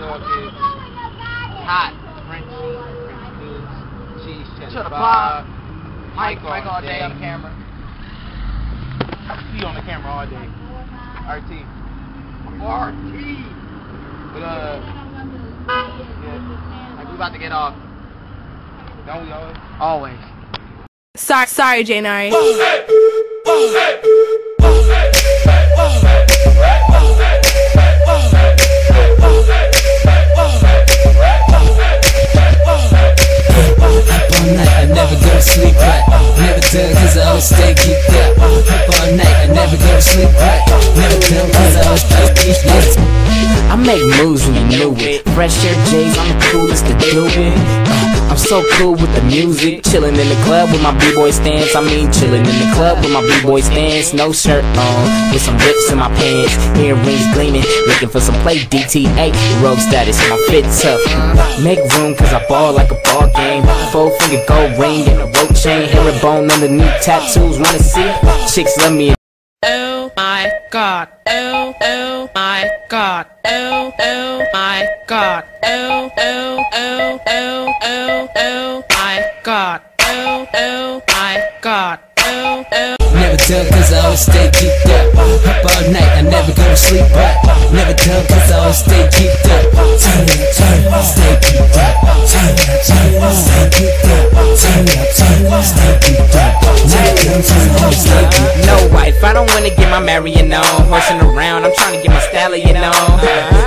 dog is hot. French cheese, French goods, cheese, cheddar Cheddar bar, Mike, Mike all day on the camera. He on the camera all day. RT. RT. But uh, yeah, like we about to get off. Don't we always? Always. Sorry, sorry, Janari. Done, cause I always stay geeked up. Up all night, I never go to sleep right. Uh, never done, cause I always geeked up. I make moves when you knew it. Fresh Air J's, I'm the coolest to do it. I'm so cool with the music. Chillin' in the club with my b-boy stance. I mean, chillin' in the club with my b-boy stance. No shirt on, with some rips in my pants. Earrings gleaming, looking for some play DTA. Rogue status, my fit tough. Make room cause I ball like a ball game. Four finger gold ring and a rope chain. Herringbone underneath tattoos. Wanna see? Chicks love me. Oh my god. Oh, oh my god. Oh, oh my god. Oh, oh, oh, oh, oh, oh my god. Oh, oh my god. Oh, oh. Never done cause I always stay geeked up. Up all night, I never go to sleep right. Never done cause I always stay geeked up. Turn up, turn up, stay geeked up. Turn up, turn up, stay geeked up. Turn up, turn up, stay geeked up. Never done cause I always stay geeked up. No wife, I don't wanna get my Marion on. Horsing around, I'm trying to get my stallion on.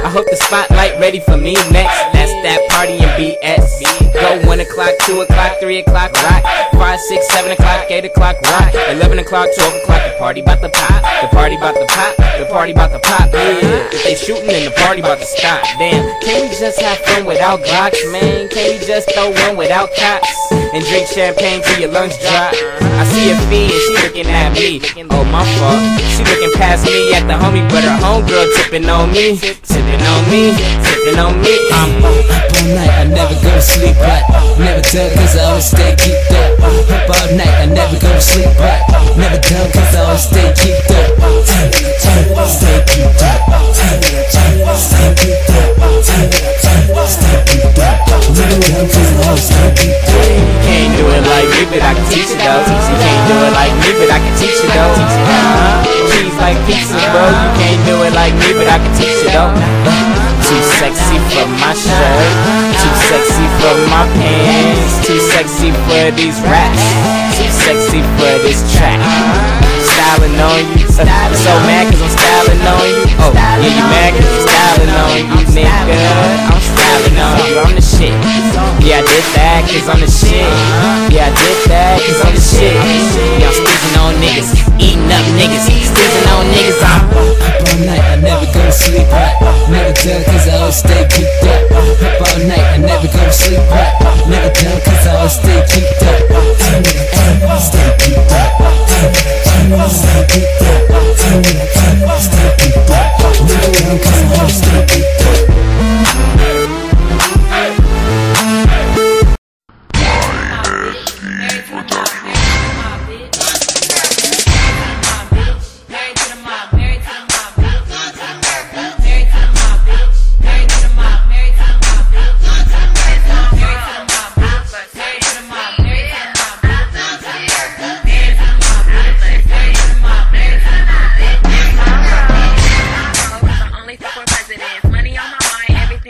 I hope the spotlight ready for me next. That's that party in BS. Go 1 o'clock, 2 o'clock, 3 o'clock, rock. 5, 6, 7 o'clock, 8 o'clock, rock. 11 o'clock, 12 o'clock, the party bout to pop. The party bout to pop, the party bout to pop. Yeah, if they shooting, then the party bout to stop. Damn, can we just have fun without Glocks, man? Can we just throw one without cops? Drink champagne till your lungs drop. I see a fee and she looking at me. Oh, my fault. She looking past me at the homie, but her homegirl tipping on me. Tipping on me, tipping on me. I'm Up all night, I never go to sleep right. Never done cause I always stay geeked up. Up all night, I never go to sleep right. Never done cause I always stay geeked up, stay teach. Too sexy for my shirt, too sexy for my pants, too sexy for these raps, too sexy for this track. Styling on you, so mad cause I'm styling on you. Oh, yeah, you mad cause I'm styling on you, nigga. I'm styling on you, I'm the shit. Yeah, I did that cause I'm the shit. Yeah, I did that cause I'm the shit. Yeah, turn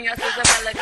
mind, everything else is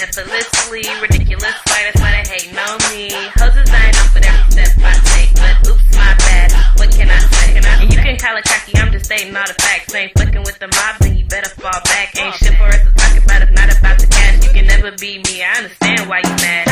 effortlessly, ridiculous, slider, slider, hate no me. Hoses dying off with every step I take, but oops, my bad. What can I say? And you can call it cocky, I'm just stating all the facts. Ain't fucking with the mob, then you better fall back. Ain't shit for us to talk about, it's not about the cash. You can never be me, I understand why you mad.